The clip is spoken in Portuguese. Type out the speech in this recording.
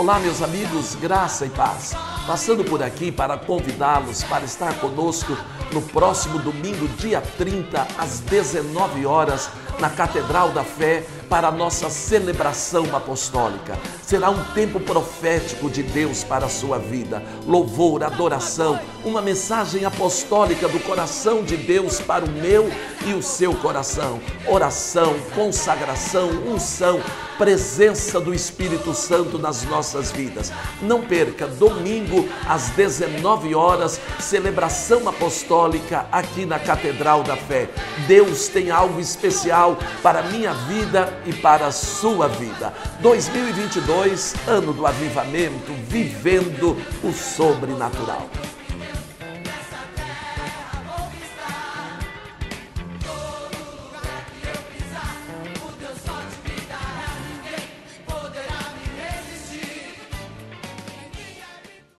Olá, meus amigos, graça e paz. Passando por aqui para convidá-los para estar conosco no próximo domingo, dia 30, às 19 horas, na Catedral da Fé, para a nossa celebração apostólica. Será um tempo profético de Deus para a sua vida. Louvor, adoração, uma mensagem apostólica do coração de Deus para o meu e o seu coração. Oração, consagração, unção, presença do Espírito Santo nas nossas vidas. Não perca, domingo às 19 horas, celebração apostólica aqui na Catedral da Fé. Deus tem algo especial para a minha vida e para a sua vida. 2022, ano do avivamento, vivendo o sobrenatural.